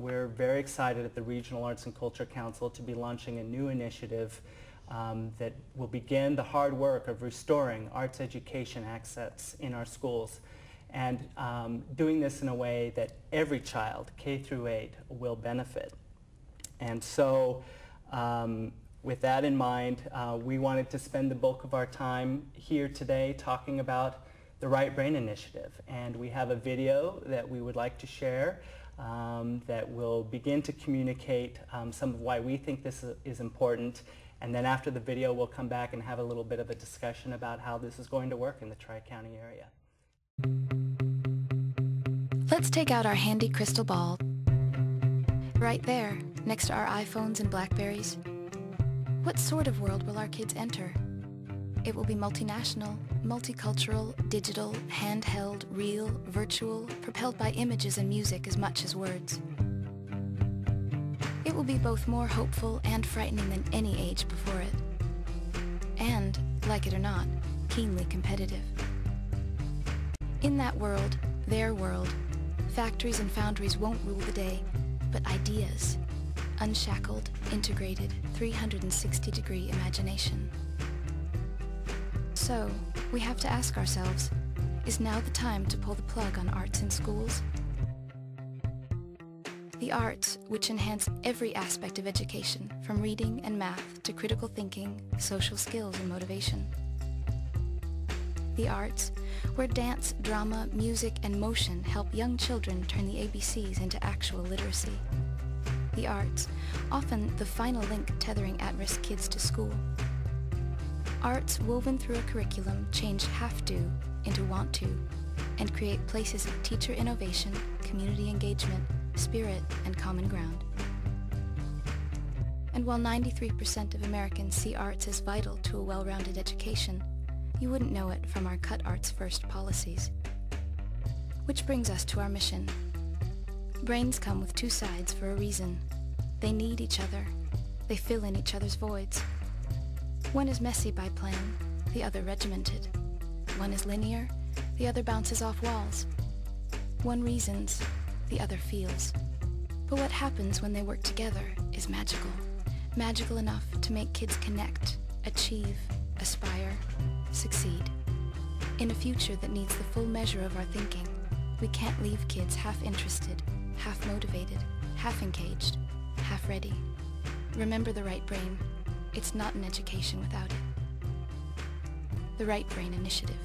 we're very excited at the Regional Arts and Culture Council to be launching a new initiative um, that will begin the hard work of restoring arts education access in our schools and um, doing this in a way that every child, K through 8, will benefit. And so um, with that in mind, uh, we wanted to spend the bulk of our time here today talking about the Right Brain Initiative. And we have a video that we would like to share um, that will begin to communicate um, some of why we think this is important and then after the video, we'll come back and have a little bit of a discussion about how this is going to work in the Tri-County area. Let's take out our handy crystal ball. Right there, next to our iPhones and Blackberries. What sort of world will our kids enter? It will be multinational, multicultural, digital, handheld, real, virtual, propelled by images and music as much as words. It will be both more hopeful and frightening than any age before it. And, like it or not, keenly competitive. In that world, their world, factories and foundries won't rule the day, but ideas. Unshackled, integrated, 360-degree imagination. So, we have to ask ourselves, is now the time to pull the plug on arts in schools? The arts, which enhance every aspect of education, from reading and math to critical thinking, social skills, and motivation. The arts, where dance, drama, music, and motion help young children turn the ABCs into actual literacy. The arts, often the final link tethering at-risk kids to school. Arts woven through a curriculum change have to into want to, and create places of teacher innovation, community engagement, spirit, and common ground. And while 93% of Americans see arts as vital to a well-rounded education, you wouldn't know it from our Cut Arts First policies. Which brings us to our mission. Brains come with two sides for a reason. They need each other. They fill in each other's voids. One is messy by plan, the other regimented. One is linear, the other bounces off walls. One reasons, the other feels. But what happens when they work together is magical. Magical enough to make kids connect, achieve, aspire, succeed. In a future that needs the full measure of our thinking, we can't leave kids half interested, half motivated, half engaged, half ready. Remember the right brain. It's not an education without it. The Right Brain Initiative.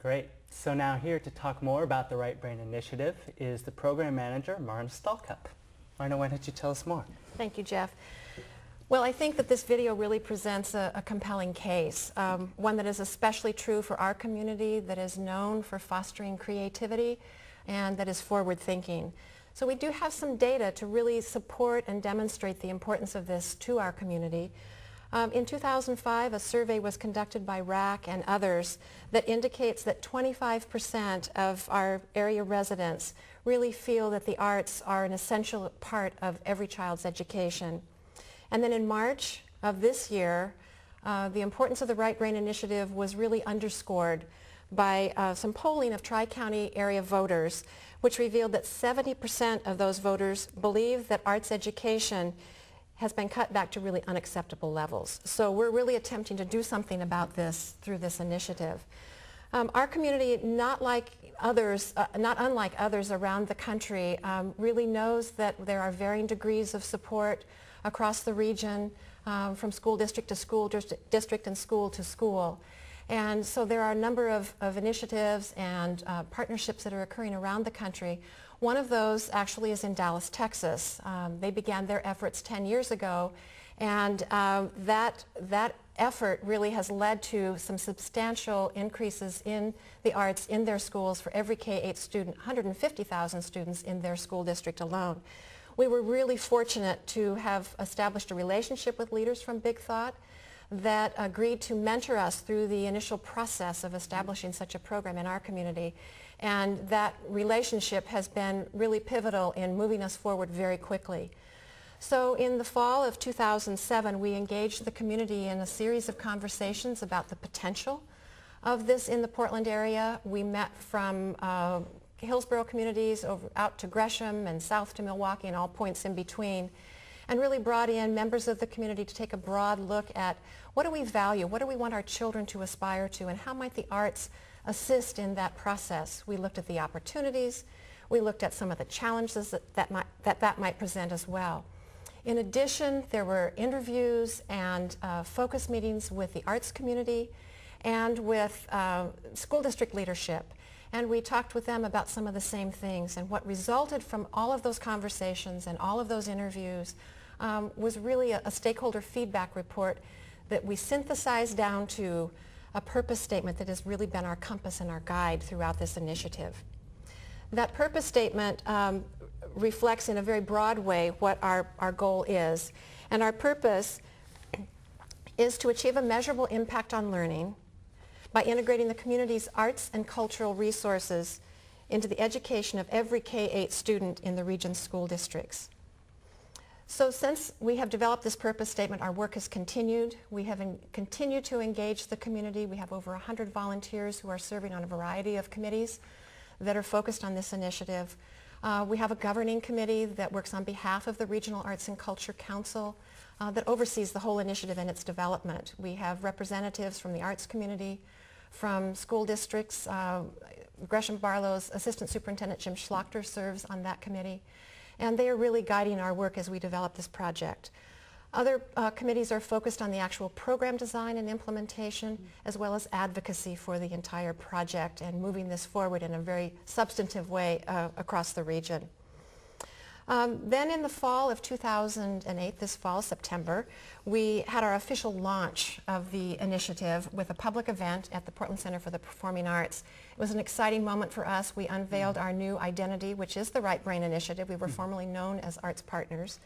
Great. So now here to talk more about the Right Brain Initiative is the program manager, Marna Stalcup. Marna, why don't you tell us more? Thank you, Jeff. Well, I think that this video really presents a, a compelling case, um, one that is especially true for our community that is known for fostering creativity and that is forward thinking. So we do have some data to really support and demonstrate the importance of this to our community. Um, in 2005, a survey was conducted by RACC and others that indicates that 25% of our area residents really feel that the arts are an essential part of every child's education. And then in March of this year, uh, the importance of the Right Brain Initiative was really underscored by uh, some polling of Tri-County area voters, which revealed that 70% of those voters believe that arts education has been cut back to really unacceptable levels. So we're really attempting to do something about this through this initiative. Um, our community, not like others, uh, not unlike others around the country, um, really knows that there are varying degrees of support across the region um, from school district to school district and school to school. And so there are a number of, of initiatives and uh, partnerships that are occurring around the country one of those actually is in Dallas, Texas. Um, they began their efforts 10 years ago, and um, that, that effort really has led to some substantial increases in the arts in their schools for every K-8 student, 150,000 students in their school district alone. We were really fortunate to have established a relationship with leaders from Big Thought that agreed to mentor us through the initial process of establishing such a program in our community. And that relationship has been really pivotal in moving us forward very quickly. So in the fall of 2007, we engaged the community in a series of conversations about the potential of this in the Portland area. We met from uh, Hillsboro communities over, out to Gresham and south to Milwaukie and all points in between and really brought in members of the community to take a broad look at what do we value, what do we want our children to aspire to, and how might the arts assist in that process. We looked at the opportunities, we looked at some of the challenges that that might, that, that might present as well. In addition, there were interviews and uh, focus meetings with the arts community and with uh, school district leadership. And we talked with them about some of the same things. And what resulted from all of those conversations and all of those interviews um, was really a, a stakeholder feedback report that we synthesized down to a purpose statement that has really been our compass and our guide throughout this initiative. That purpose statement um, reflects in a very broad way what our, our goal is. And our purpose is to achieve a measurable impact on learning by integrating the community's arts and cultural resources into the education of every K-8 student in the region's school districts. So since we have developed this purpose statement, our work has continued. We have continued to engage the community. We have over 100 volunteers who are serving on a variety of committees that are focused on this initiative. Uh, we have a governing committee that works on behalf of the Regional Arts and Culture Council uh, that oversees the whole initiative and its development. We have representatives from the arts community, from school districts. Uh, Gresham Barlow's Assistant Superintendent Jim Schlachter serves on that committee. And they are really guiding our work as we develop this project. Other uh, committees are focused on the actual program design and implementation, as well as advocacy for the entire project and moving this forward in a very substantive way uh, across the region. Um, then in the fall of 2008, this fall, September, we had our official launch of the initiative with a public event at the Portland Center for the Performing Arts. It was an exciting moment for us. We unveiled our new identity, which is the Right Brain Initiative. We were formerly known as Arts Partners.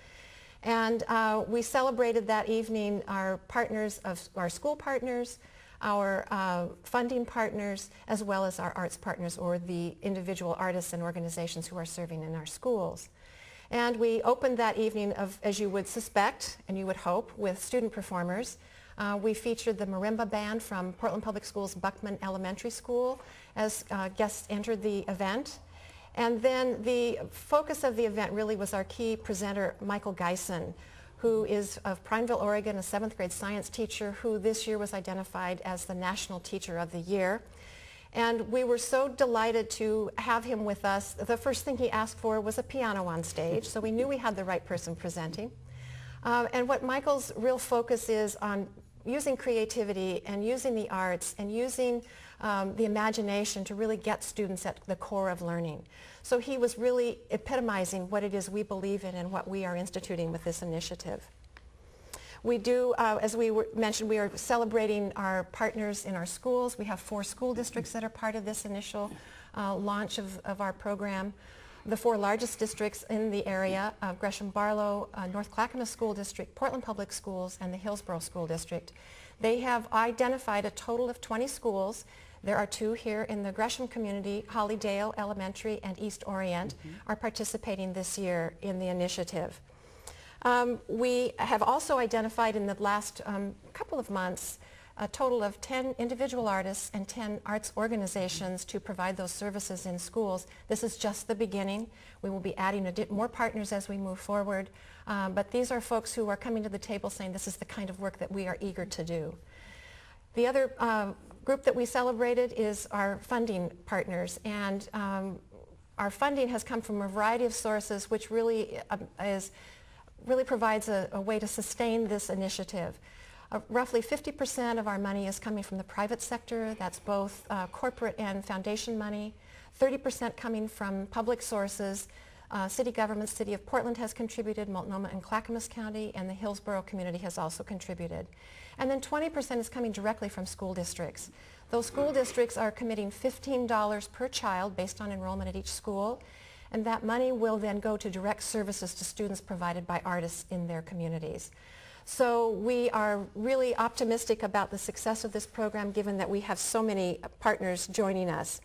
And uh, we celebrated that evening our partners of our school partners, our uh, funding partners, as well as our arts partners or the individual artists and organizations who are serving in our schools. And we opened that evening, of, as you would suspect and you would hope, with student performers. Uh, we featured the marimba band from Portland Public Schools Buckman Elementary School as uh, guests entered the event. And then the focus of the event really was our key presenter, Michael Geisen, who is of Prineville, Oregon, a seventh grade science teacher who this year was identified as the National Teacher of the Year. And we were so delighted to have him with us. The first thing he asked for was a piano on stage, so we knew we had the right person presenting. Uh, and what Michael's real focus is on using creativity and using the arts and using um, the imagination to really get students at the core of learning. So he was really epitomizing what it is we believe in and what we are instituting with this initiative. We do, uh, as we were, mentioned, we are celebrating our partners in our schools. We have four school districts that are part of this initial uh, launch of, of our program. The four largest districts in the area, uh, Gresham Barlow, uh, North Clackamas School District, Portland Public Schools, and the Hillsboro School District. They have identified a total of 20 schools. There are two here in the Gresham community, Hollydale Elementary and East Orient, mm -hmm. are participating this year in the initiative. Um, we have also identified in the last um, couple of months a total of 10 individual artists and 10 arts organizations to provide those services in schools. This is just the beginning. We will be adding more partners as we move forward. Um, but these are folks who are coming to the table saying this is the kind of work that we are eager to do. The other uh, group that we celebrated is our funding partners. And um, our funding has come from a variety of sources, which really uh, is really provides a, a way to sustain this initiative. Uh, roughly 50% of our money is coming from the private sector. That's both uh, corporate and foundation money. 30% coming from public sources. Uh, city government, City of Portland has contributed, Multnomah and Clackamas County, and the Hillsboro community has also contributed. And then 20% is coming directly from school districts. Those school districts are committing $15 per child based on enrollment at each school and that money will then go to direct services to students provided by artists in their communities. So we are really optimistic about the success of this program given that we have so many partners joining us.